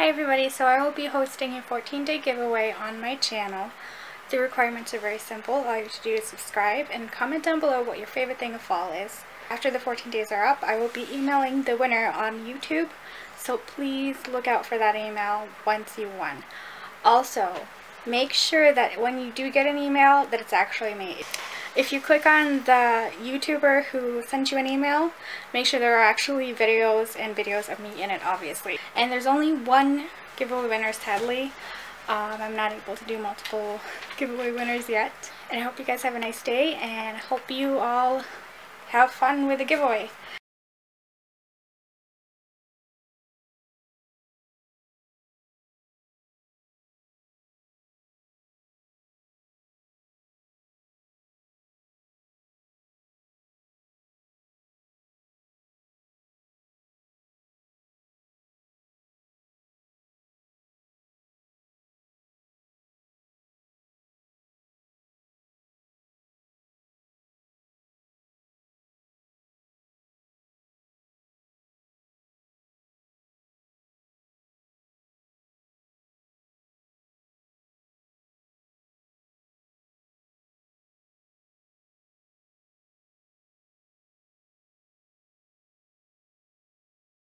Hi everybody, so I will be hosting a 14 day giveaway on my channel. The requirements are very simple. All you have to do is subscribe and comment down below what your favorite thing of fall is. After the 14 days are up, I will be emailing the winner on YouTube, so please look out for that email once you won. Also, make sure that when you do get an email that it's actually me. If you click on the YouTuber who sent you an email, make sure there are actually videos and videos of me in it, obviously. And there's only one giveaway winner, sadly. Um, I'm not able to do multiple giveaway winners yet. And I hope you guys have a nice day, and I hope you all have fun with the giveaway.